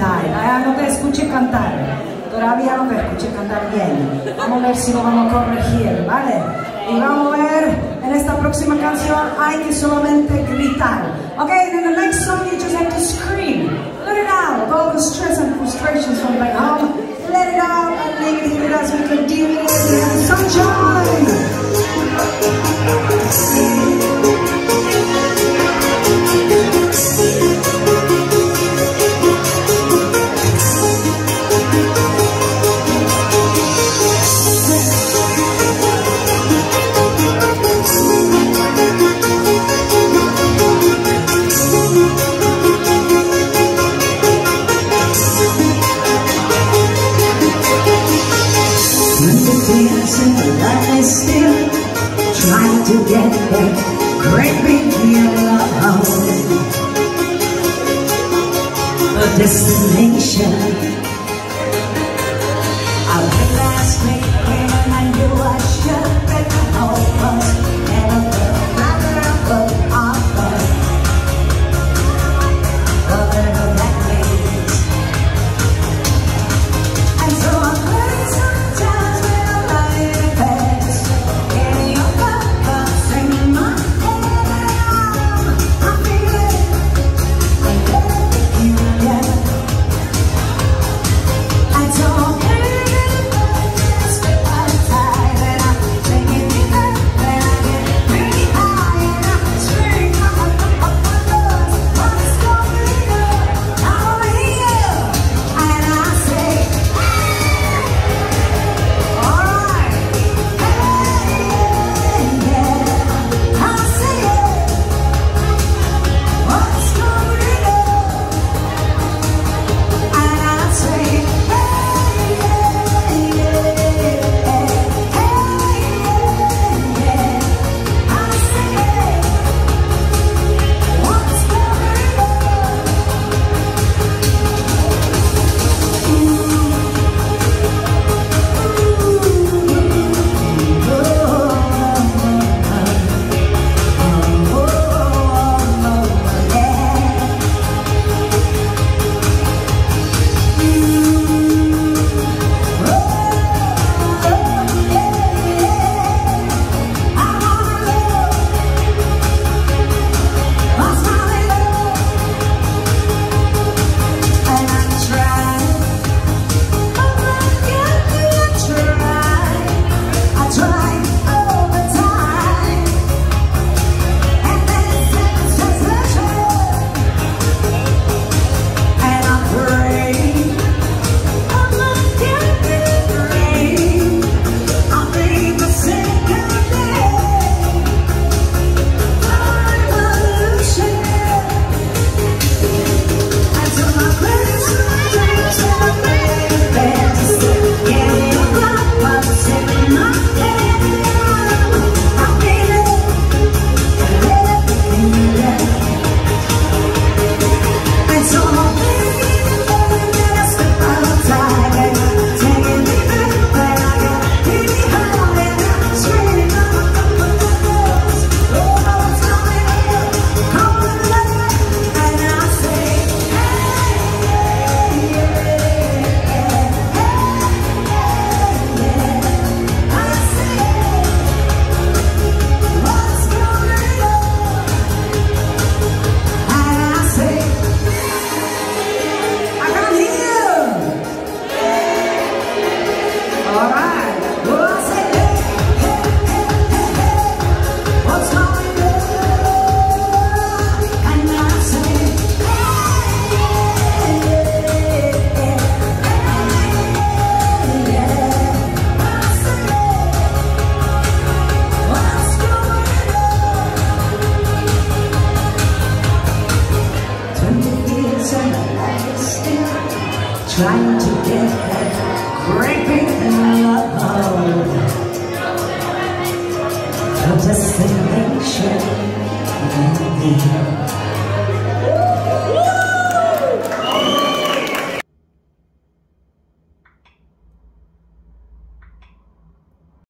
Ah, no te escuché cantar. Todavía no te escuché cantar bien. Vamos a ver si lo vamos a corregir, ¿vale? Y vamos a ver en esta próxima canción hay que solamente gritar. Destination. All right. breaking love The destination.